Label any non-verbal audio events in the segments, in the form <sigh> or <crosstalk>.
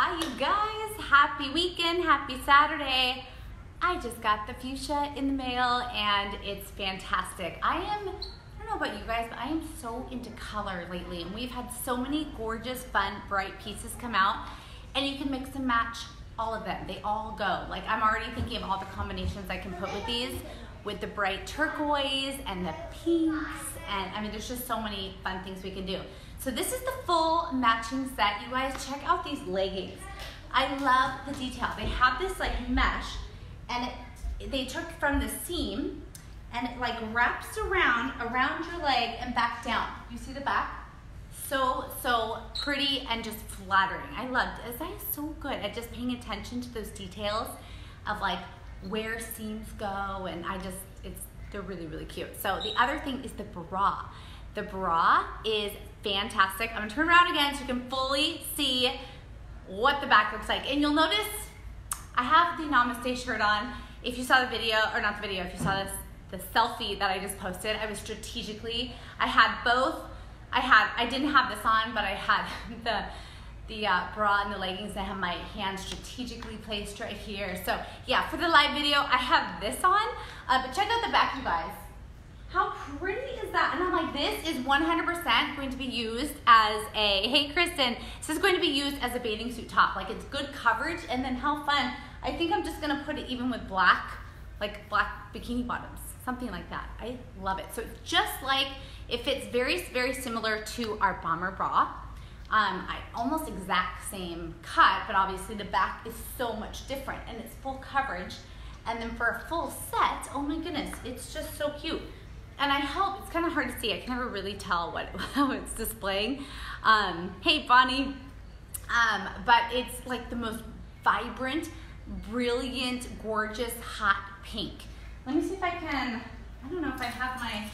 Hi, you guys. Happy weekend. Happy Saturday. I just got the fuchsia in the mail and it's fantastic. I am, I don't know about you guys, but I am so into color lately and we've had so many gorgeous, fun, bright pieces come out and you can mix and match all of them. They all go. Like I'm already thinking of all the combinations I can put with these with the bright turquoise and the pinks and I mean there's just so many fun things we can do. So this is the full matching set. You guys check out these leggings. I love the detail. They have this like mesh and it, they took from the seam and it like wraps around, around your leg and back down. You see the back? So, so pretty and just flattering. I loved it. it. Is so good at just paying attention to those details of like where seams go and I just, it's, they're really, really cute. So the other thing is the bra. The bra is fantastic. I'm gonna turn around again so you can fully see what the back looks like. And you'll notice I have the Namaste shirt on. If you saw the video, or not the video, if you saw this, the selfie that I just posted, I was strategically, I had both, I had, I didn't have this on, but I had <laughs> the, the uh, bra and the leggings. I have my hand strategically placed right here. So yeah, for the live video, I have this on, uh, but check out the back, you guys. How pretty is that? And I'm like, this is 100% going to be used as a, hey Kristen, this is going to be used as a bathing suit top. Like it's good coverage and then how fun. I think I'm just gonna put it even with black, like black bikini bottoms, something like that. I love it. So it's just like, it fits very, very similar to our bomber bra. Um, I almost exact same cut, but obviously the back is so much different and it's full coverage. And then for a full set, oh my goodness, it's just so cute and I hope, it's kind of hard to see, I can never really tell what <laughs> how it's displaying. Um, hey Bonnie, um, but it's like the most vibrant, brilliant, gorgeous, hot pink. Let me see if I can, I don't know if I have my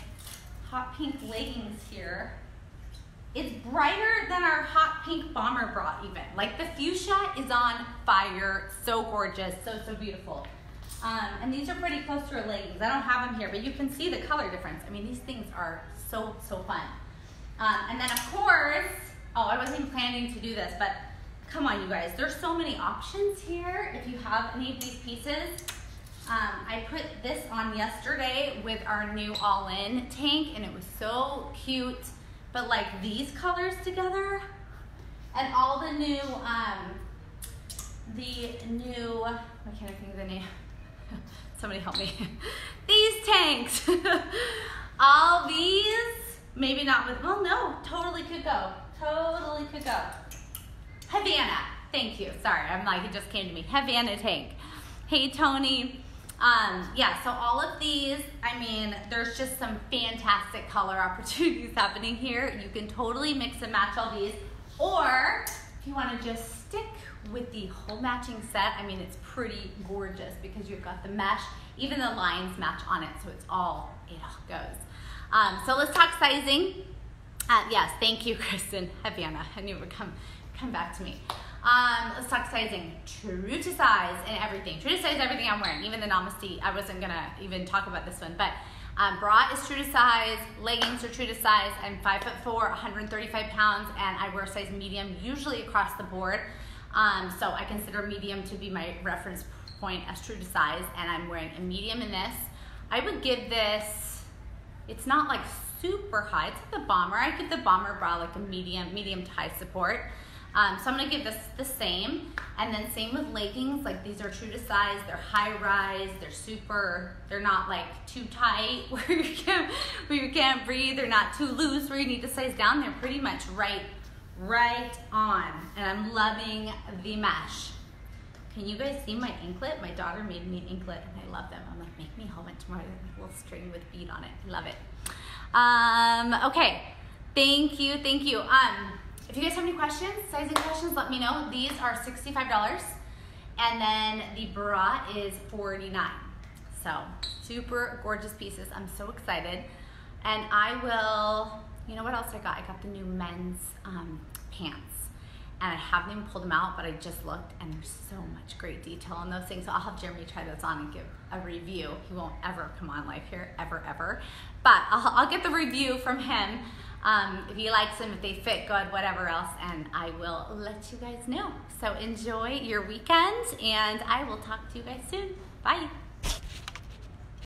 hot pink leggings here. It's brighter than our hot pink bomber bra even. Like the fuchsia is on fire, so gorgeous, so, so beautiful. Um, and these are pretty close to leggings. I don't have them here, but you can see the color difference. I mean, these things are so, so fun. Um, and then of course, oh, I wasn't planning to do this, but come on you guys, there's so many options here if you have any of these pieces. Um, I put this on yesterday with our new all-in tank and it was so cute. But like these colors together and all the new, um, the new, I can't think of the name. <laughs> Somebody help me. <laughs> these tanks. <laughs> All these, maybe not with, well, no, totally could go. Totally could go. Havana, thank you. Sorry, I'm like, it just came to me. Havana tank. Hey, Tony. Um, yeah, so all of these, I mean, there's just some fantastic color opportunities happening here. You can totally mix and match all these. Or if you want to just stick with the whole matching set, I mean, it's pretty gorgeous because you've got the mesh, even the lines match on it, so it's all, it all goes. Um, so let's talk sizing. Uh, yes, thank you, <laughs> Kristen. Havana, I knew it would come, come back to me. Um, let's talk sizing. True to size and everything. True to size everything I'm wearing, even the Namaste. I wasn't gonna even talk about this one, but um, bra is true to size, leggings are true to size. I'm five foot four, 135 pounds, and I wear size medium usually across the board. Um, so I consider medium to be my reference point as true to size, and I'm wearing a medium in this. I would give this, it's not like super high, it's like the bomber. I give the bomber bra like a medium, medium to high support. Um, so I'm gonna give this the same. And then same with leggings, like these are true to size, they're high rise, they're super, they're not like too tight <laughs> where you can't, where you can't breathe, they're not too loose where you need to size down, they're pretty much right, right on. And I'm loving the mesh. Can you guys see my anklet? My daughter made me an anklet and I love them. I'm like, make me a whole bunch more. Little string with bead on it. Love it. Um, okay, thank you, thank you. Um, if you guys have any questions, sizing questions, let me know. These are $65 and then the bra is 49 So super gorgeous pieces. I'm so excited. And I will, you know what else I got? I got the new men's um, pants and I haven't even pulled them out, but I just looked and there's so much great detail on those things. So I'll have Jeremy try those on and give a review. He won't ever come on live here, ever, ever. But I'll, I'll get the review from him um, if he likes them, if they fit good, whatever else, and I will let you guys know. So enjoy your weekend, and I will talk to you guys soon. Bye.